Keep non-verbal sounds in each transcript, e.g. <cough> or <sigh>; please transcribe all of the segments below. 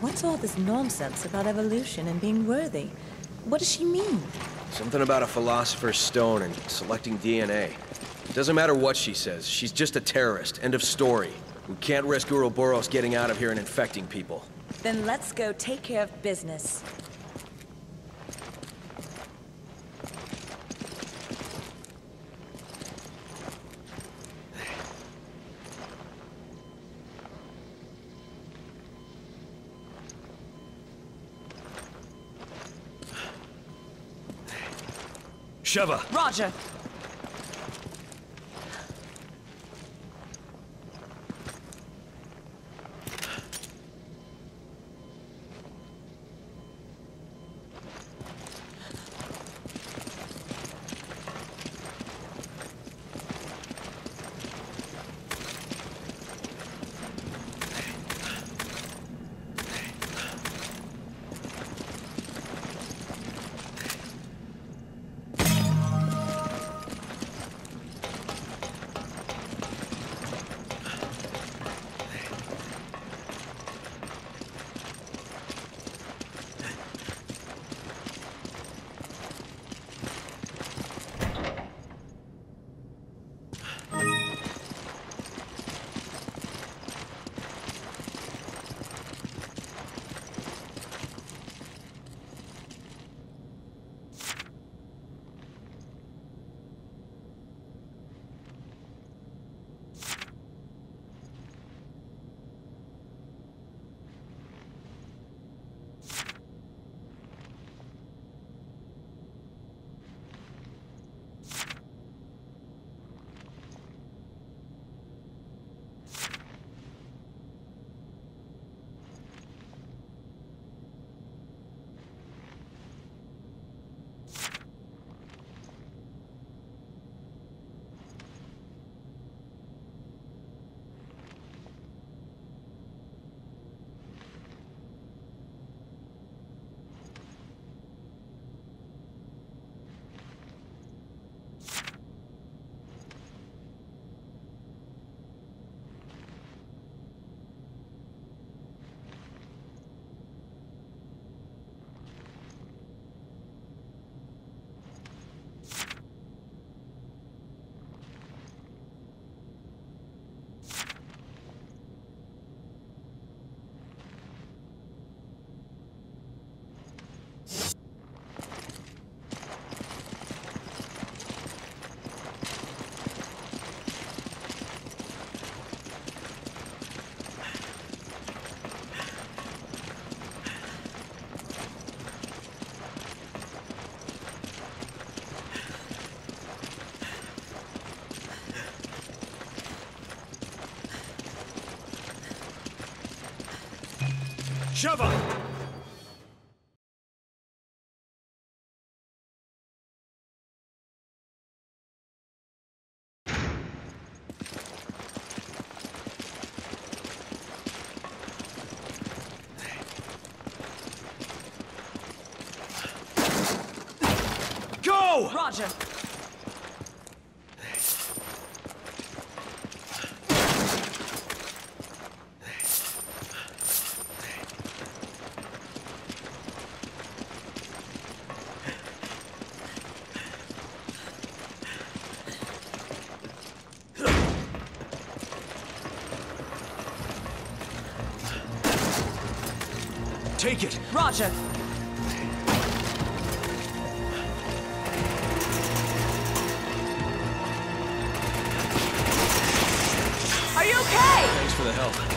What's all this nonsense about evolution and being worthy? What does she mean? Something about a philosopher's stone and selecting DNA. Doesn't matter what she says, she's just a terrorist. End of story. We can't risk Uroboros getting out of here and infecting people. Then let's go take care of business. Sheva! Roger! Sheva! Go! Roger! Take it! Roger! Are you okay? Thanks for the help.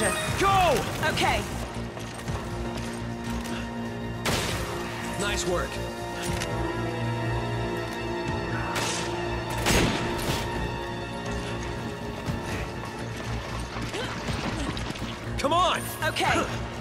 Roger. Go! Okay. Nice work. Come on! Okay. <laughs>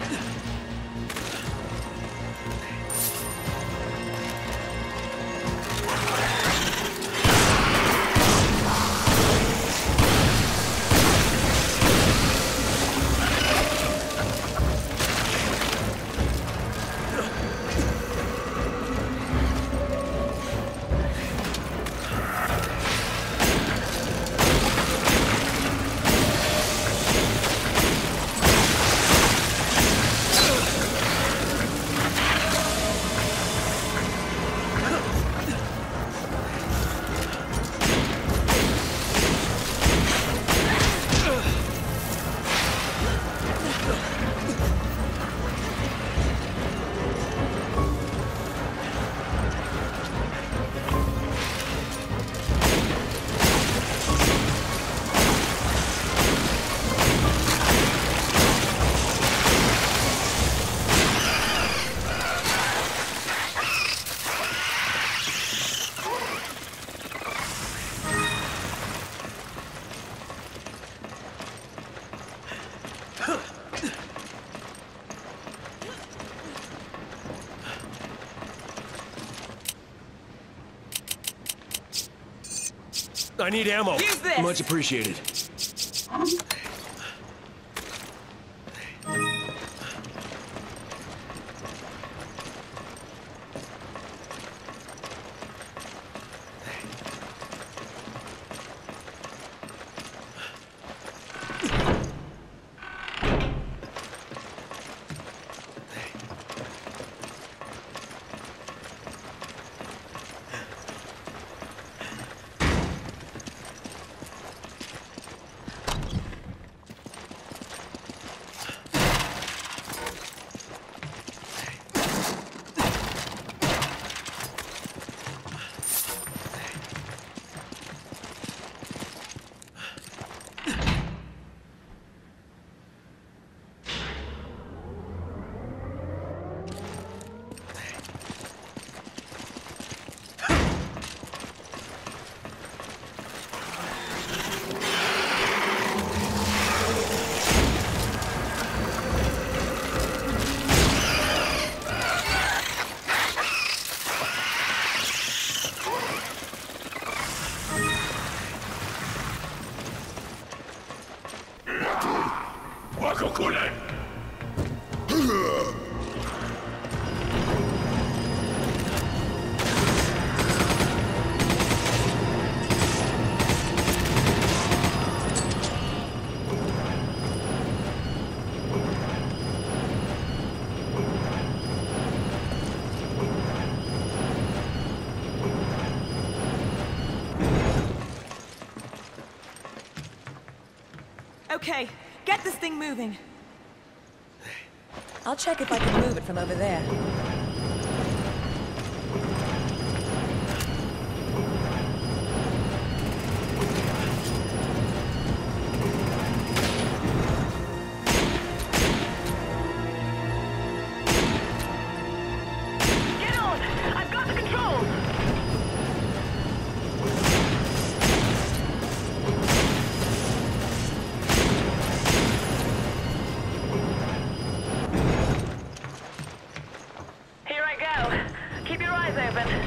I need ammo. Use this. Much appreciated. Okay. Get this thing moving. I'll check if I can move it from over there. Keep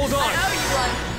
Hold on! I owe you one.